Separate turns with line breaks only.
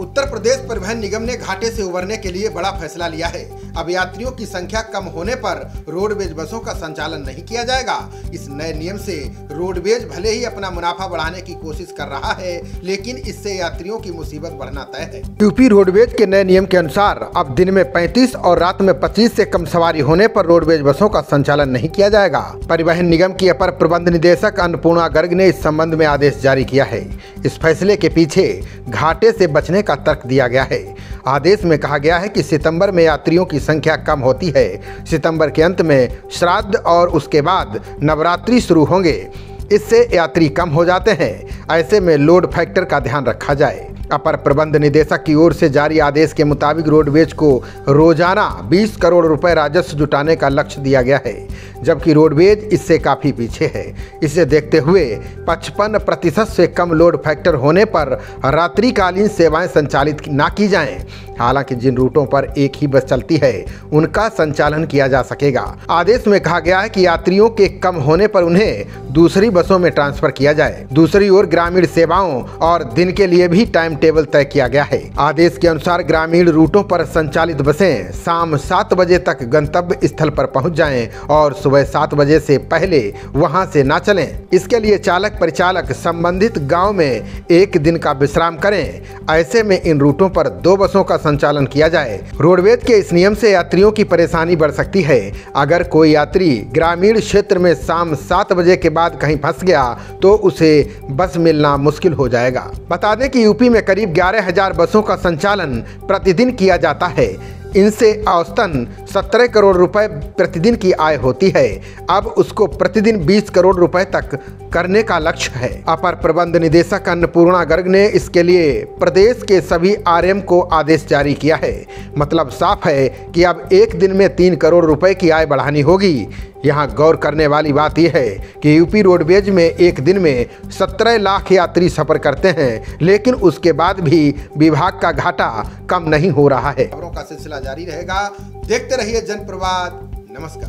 उत्तर प्रदेश परिवहन निगम ने घाटे से उबरने के लिए बड़ा फैसला लिया है। अब यात्रियों की संख्या कम होने पर रोडवेज़ बसों का संचालन नहीं किया जाएगा। इस नए नियम से रोडवेज़ भले ही अपना मुनाफा बढ़ाने की कोशिश कर रहा है, लेकिन इससे यात्रियों की मुसीबत बढ़ना तय है। यूपी रोडवेज़ के नए नियम के अनुसार अब दिन में 35 और रात में 25 से कम सवारी होने पर रोडवेज़ बसों का संचालन नहीं किया जाएगा। परिवहन निगम की अपर प्रबंध निदेशक अन्नपूर्णा गर्ग ने इस संबंध में आदेश जारी किया है। इस फैसले के पीछे घाटे से बचने का तर्क दिया गया है। आदेश में कहा गया है कि सितंबर में यात्रियों की संख्या कम होती है। सितंबर के अंत में श्राद्ध और उसके बाद नवरात्रि शुरू होंगे। इससे यात्री कम हो जाते हैं। ऐसे में लोड फैक्टर का ध्यान रखा जाए। अपर प्रबंध निदेशक की ओर से जारी आदेश के मुताबिक रोडवेज़ को रोज़ाना 20 करोड़ रुपए राजस्व जुटाने का लक्ष्य दिया गया है, जबकि रोडवेज़ इससे काफ़ी पीछे है। इसे देखते हुए 55 प्रतिशत से कम लोड फैक्टर होने पर रात्रिकालीन सेवाएँ संचालित ना की जाएँ। हालाँकि जिन रूटों पर एक ही बस चलती है, उनका संचालन किया जा सकेगा। आदेश में कहा गया है कि यात्रियों के कम होने पर उन्हें दूसरी बसों में ट्रांसफ़र किया जाए। दूसरी ओर ग्रामीण सेवाओं और दिन के लिए भी टाइम टेबल तय किया गया है। आदेश के अनुसार ग्रामीण रूटों पर संचालित बसें शाम सात बजे तक गंतव्य स्थल पर पहुँच जाएँ और सुबह सात बजे से पहले वहाँ से न चलें। इसके लिए चालक परिचालक संबंधित गाँव में एक दिन का विश्राम करें। ऐसे में इन रूटों पर दो बसों का संचालन किया जाए। रोडवेज़ के इस नियम से यात्रियों की परेशानी बढ़ सकती है। अगर कोई यात्री ग्रामीण क्षेत्र में शाम सात बजे के बाद कहीं फंस गया तो उसे बस मिलना मुश्किल हो जाएगा। बता दें कि यूपी में करीब ग्यारह हज़ार बसों का संचालन प्रतिदिन किया जाता है। इनसे औसतन 17 करोड़ रुपए प्रतिदिन की आय होती है। अब उसको प्रतिदिन 20 करोड़ रुपए तक करने का लक्ष्य है। अपर प्रबंध निदेशक अन्नपूर्णा गर्ग ने इसके लिए प्रदेश के सभी आरएम को आदेश जारी किया है। मतलब साफ़ है कि अब एक दिन में तीन करोड़ रुपए की आय बढ़ानी होगी। यहाँ गौर करने वाली बात यह है कि यूपी रोडवेज़ में एक दिन में 17 लाख यात्री सफ़र करते हैं, लेकिन उसके बाद भी विभाग का घाटा कम नहीं हो रहा है। खबरों का सिलसिला जारी रहेगा। देखते रहिए जनप्रवाद। नमस्कार।